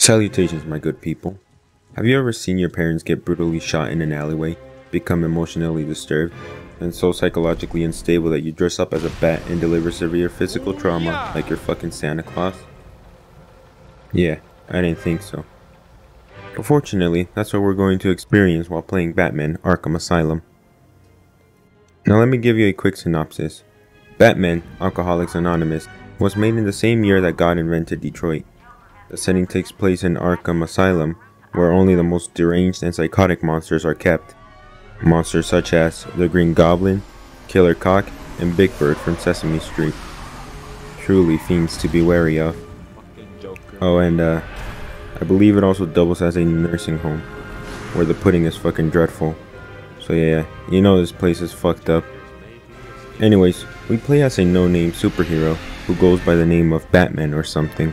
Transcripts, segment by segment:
Salutations, my good people. Have you ever seen your parents get brutally shot in an alleyway, become emotionally disturbed, and so psychologically unstable that you dress up as a bat and deliver severe physical trauma like you're fucking Santa Claus? Yeah, I didn't think so. But fortunately, that's what we're going to experience while playing Batman Arkham Asylum. Now let me give you a quick synopsis. Batman, Alcoholics Anonymous, was made in the same year that God invented Detroit. The setting takes place in Arkham Asylum, where only the most deranged and psychotic monsters are kept. Monsters such as the Green Goblin, Killer Croc, and Big Bird from Sesame Street. Truly fiends to be wary of. Oh, and uh, I believe it also doubles as a nursing home, where the pudding is fucking dreadful. So yeah, you know this place is fucked up. Anyways, we play as a no-name superhero who goes by the name of Batman or something.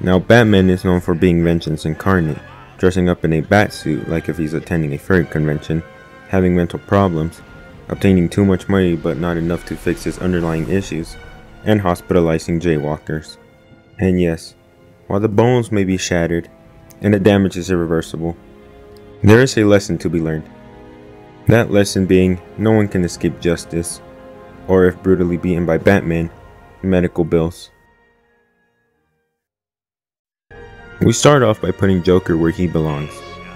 Now Batman is known for being vengeance incarnate, dressing up in a bat suit like if he's attending a furry convention, having mental problems, obtaining too much money but not enough to fix his underlying issues, and hospitalizing jaywalkers. And yes, while the bones may be shattered, and the damage is irreversible, there is a lesson to be learned. That lesson being, no one can escape justice, or if brutally beaten by Batman, medical bills. We start off by putting Joker where he belongs,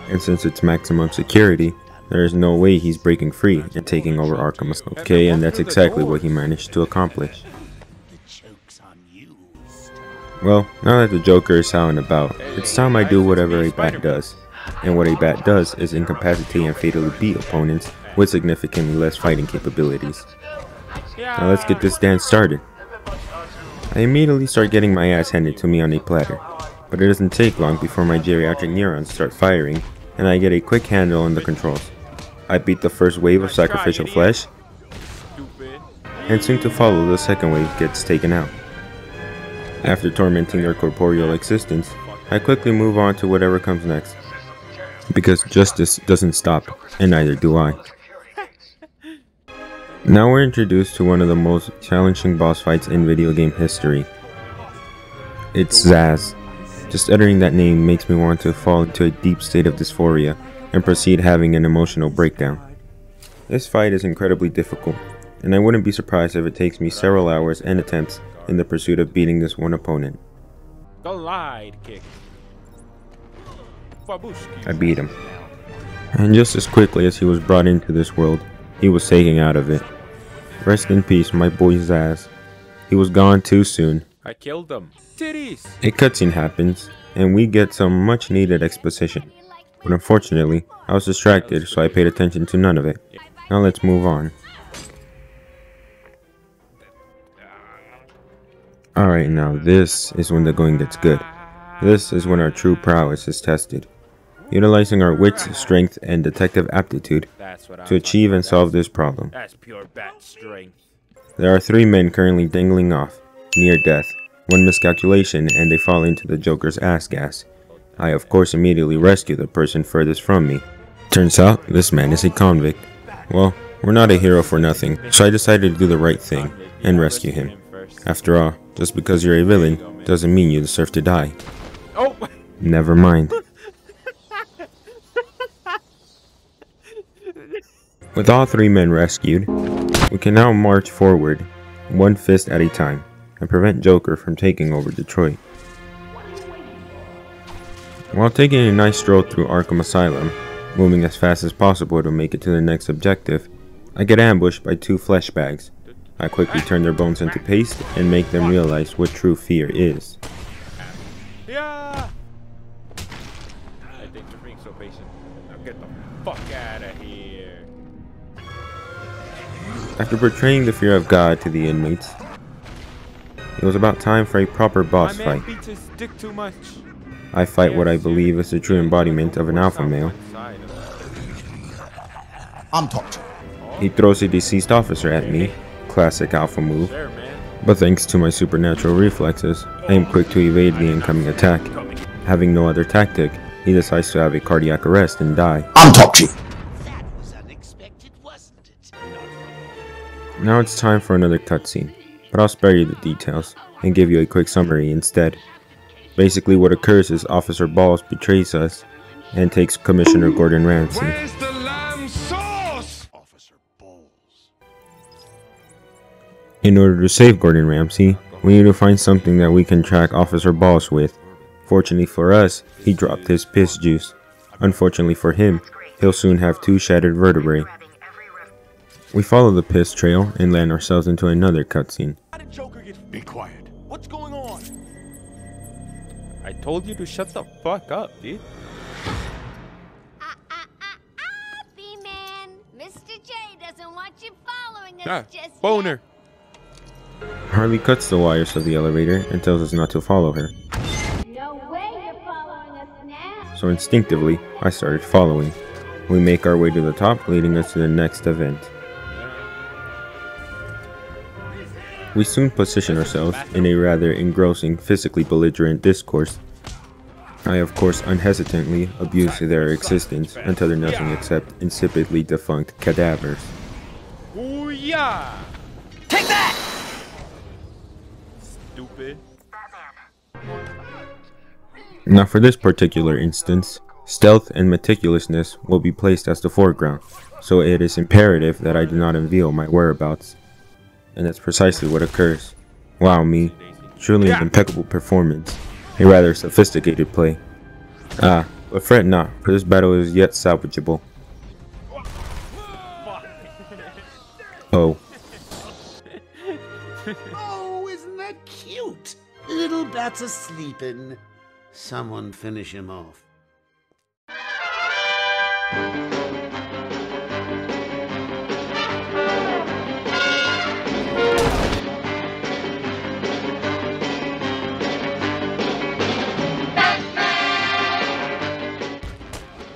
and since it's maximum security, there is no way he's breaking free and taking over Arkham. Okay, and that's exactly what he managed to accomplish. Well, now that the Joker is out and about, it's time I do whatever a bat does. And what a bat does is incapacitate and fatally beat opponents with significantly less fighting capabilities. Now let's get this dance started. I immediately start getting my ass handed to me on a platter, but it doesn't take long before my geriatric neurons start firing and I get a quick handle on the controls. I beat the first wave of sacrificial flesh, and soon to follow the second wave gets taken out. After tormenting their corporeal existence, I quickly move on to whatever comes next. Because justice doesn't stop, and neither do I. Now we're introduced to one of the most challenging boss fights in video game history. It's Zsasz. Just uttering that name makes me want to fall into a deep state of dysphoria and proceed having an emotional breakdown. This fight is incredibly difficult, and I wouldn't be surprised if it takes me several hours and attempts in the pursuit of beating this one opponent. Glide kick. I beat him. And just as quickly as he was brought into this world, he was taken out of it. Rest in peace, my boy Zsasz. He was gone too soon. I killed them. Titties. A cutscene happens, and we get some much needed exposition. But unfortunately, I was distracted, so I paid attention to none of it. Now let's move on. Alright, now this is when the going gets good. This is when our true prowess is tested. Utilizing our wits, strength, and detective aptitude to achieve and solve this problem. That's pure bat strength. There are three men currently dangling off, near death. One miscalculation and they fall into the Joker's ass gas. I of course immediately rescue the person furthest from me. Turns out, this man is a convict. Well, we're not a hero for nothing, so I decided to do the right thing and rescue him. After all, just because you're a villain doesn't mean you deserve to die. Oh! Never mind. With all three men rescued, we can now march forward, one fist at a time, and prevent Joker from taking over Detroit. While taking a nice stroll through Arkham Asylum, moving as fast as possible to make it to the next objective, I get ambushed by two flesh bags. I quickly turn their bones into paste and make them realize what true fear is. Yeah! After portraying the fear of God to the inmates, it was about time for a proper boss My man fight. beats his dick too much. I fight what I believe is the true embodiment of an alpha male. I'm Topch. He throws a deceased officer at me, classic alpha move, but thanks to my supernatural reflexes, I am quick to evade the incoming attack. Having no other tactic, he decides to have a cardiac arrest and die. I'm Topchy. That was unexpected, wasn't it? Now it's time for another cutscene, but I'll spare you the details and give you a quick summary instead. Basically, what occurs is Officer Balls betrays us and takes Commissioner Gordon Ramsay. Where's the lamb sauce? Officer Boles. In order to save Gordon Ramsay, we need to find something that we can track Officer Balls with. Fortunately for us, he dropped his piss juice. Unfortunately for him, he'll soon have two shattered vertebrae. We follow the piss trail and land ourselves into another cutscene. How did Joker get? Be quiet. What's going on? I told you to shut the fuck up, dude. Ah, ah, ah, ah, B-Man. Mr. J doesn't want you following us Ah, just boner. Harley cuts the wires of the elevator and tells us not to follow her. No way you're following us now. so instinctively, I started following. We make our way to the top, leading us to the next event. We soon position ourselves in a rather engrossing, physically belligerent discourse. I, of course, unhesitantly abuse their existence until they're nothing except insipidly defunct cadavers. Ooh yeah. Take that! Stupid. Now, for this particular instance, stealth and meticulousness will be placed as the foreground, so it is imperative that I do not unveil my whereabouts. And that's precisely what occurs. Wow, me. Truly an impeccable performance. A rather sophisticated play. Ah, but fret not, for this battle is yet salvageable. Oh, Oh, isn't that cute? Little bats are sleeping. Someone finish him off.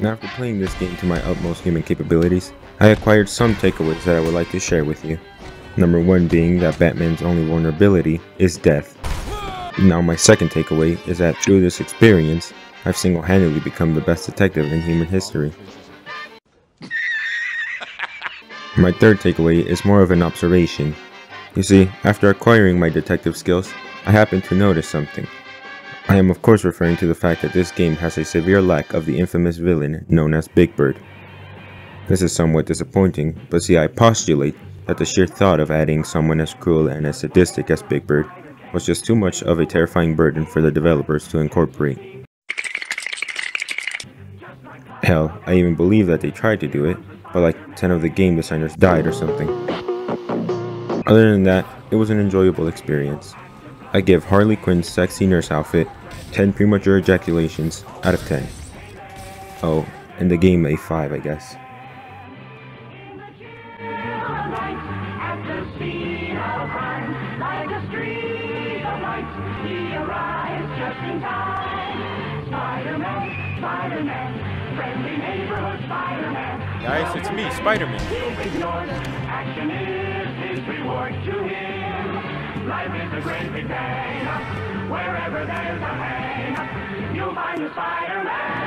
Now after playing this game to my utmost human capabilities, I acquired some takeaways that I would like to share with you. Number one being that Batman's only vulnerability is death. Now my second takeaway is that through this experience, I've single-handedly become the best detective in human history. My third takeaway is more of an observation. You see, after acquiring my detective skills, I happened to notice something. I am of course referring to the fact that this game has a severe lack of the infamous villain known as Big Bird. This is somewhat disappointing, but see I postulate that the sheer thought of adding someone as cruel and as sadistic as Big Bird was just too much of a terrifying burden for the developers to incorporate. Hell, I even believe that they tried to do it, but like 10 of the game designers died or something. Other than that, it was an enjoyable experience. I give Harley Quinn's sexy nurse outfit 10 premature ejaculations out of 10. Oh, and the game a 5 I guess. Guys, it's me, Spider-Man. Life is a great big bang. Wherever there's a hang, you'll find the Spider-Man.